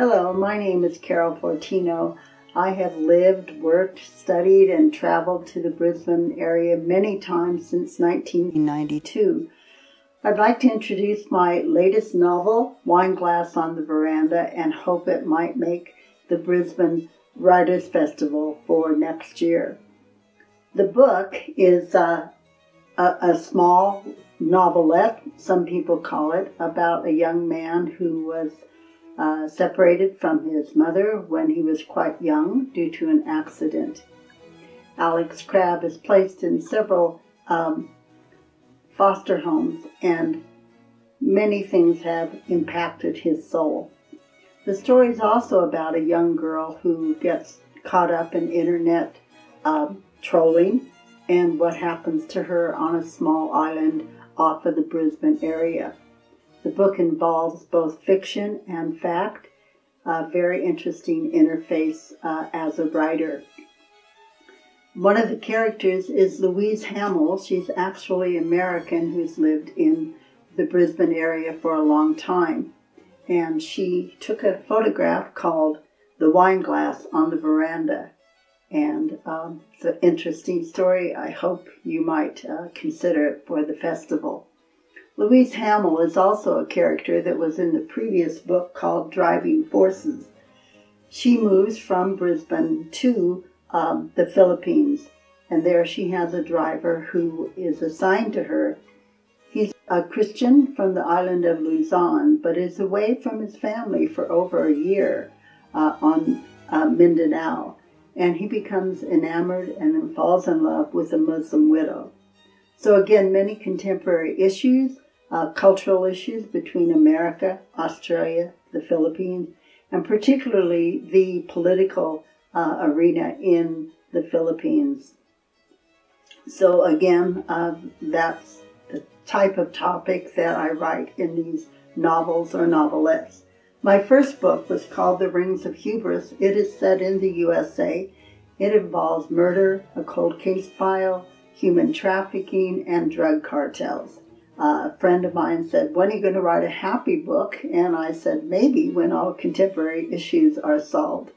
Hello, my name is Carol Fortino. I have lived, worked, studied, and traveled to the Brisbane area many times since 1992. I'd like to introduce my latest novel, Wine Glass on the Veranda, and hope it might make the Brisbane Writers Festival for next year. The book is uh, a, a small novelette, some people call it, about a young man who was uh, separated from his mother when he was quite young due to an accident. Alex Crabb is placed in several um, foster homes, and many things have impacted his soul. The story is also about a young girl who gets caught up in internet uh, trolling and what happens to her on a small island off of the Brisbane area. The book involves both fiction and fact, a very interesting interface uh, as a writer. One of the characters is Louise Hamill. She's actually American who's lived in the Brisbane area for a long time. And she took a photograph called The Wine Glass on the Veranda. And um, it's an interesting story. I hope you might uh, consider it for the festival. Louise Hamill is also a character that was in the previous book called Driving Forces. She moves from Brisbane to um, the Philippines, and there she has a driver who is assigned to her. He's a Christian from the island of Luzon, but is away from his family for over a year uh, on uh, Mindanao, and he becomes enamored and falls in love with a Muslim widow. So, again, many contemporary issues uh, cultural issues between America, Australia, the Philippines, and particularly the political uh, arena in the Philippines. So, again, uh, that's the type of topic that I write in these novels or novelettes. My first book was called The Rings of Hubris. It is set in the USA. It involves murder, a cold case file, human trafficking, and drug cartels a friend of mine said, When are you going to write a happy book? And I said, Maybe when all contemporary issues are solved.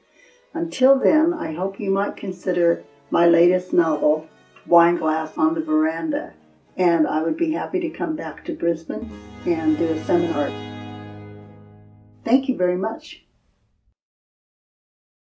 Until then, I hope you might consider my latest novel, Wine Glass on the Veranda. And I would be happy to come back to Brisbane and do a seminar. Thank you very much.